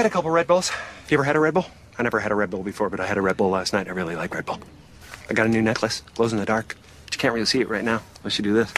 had a couple Red Bulls. You ever had a Red Bull? I never had a Red Bull before, but I had a Red Bull last night. I really like Red Bull. I got a new necklace, glows in the dark. But you can't really see it right now unless you do this.